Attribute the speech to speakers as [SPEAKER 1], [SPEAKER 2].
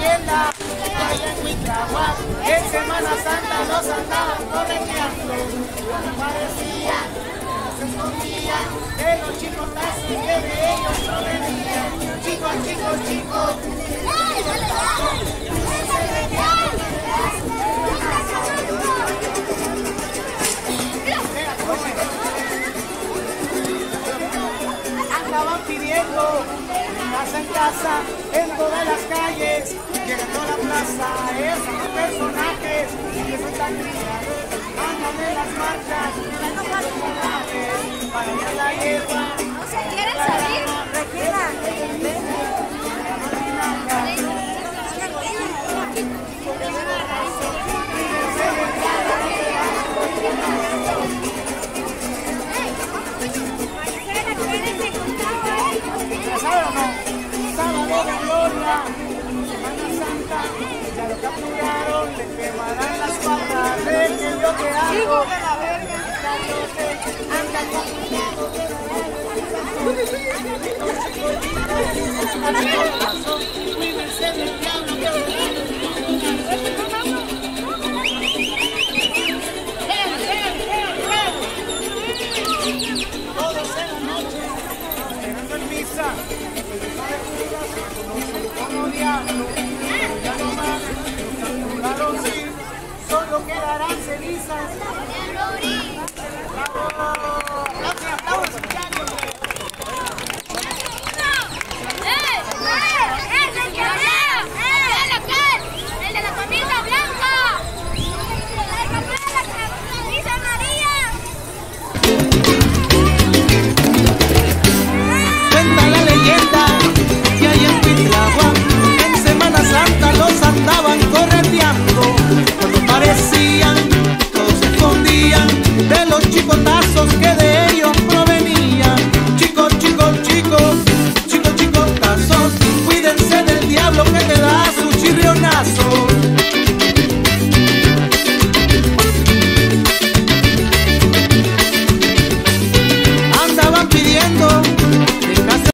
[SPEAKER 1] Que allá en Huitrahuac, en Semana Santa los andaban correteando. Parecía, se escondían de los chicotazos que de ellos provenían. Chicos, chicos, chicos. Andaban pidiendo casa en casa, en todas las calles, llegando a la plaza, esos personajes que son tan andan en las marchas, en para ir a la guerra.
[SPEAKER 2] ¿No se quieren salir?
[SPEAKER 1] ¿Sabe Semana Santa, ya lo capturaron, le quemarán las patas, que yo te amo. de la verga, Cuídense solo quedarán cenizas. Chicotazos que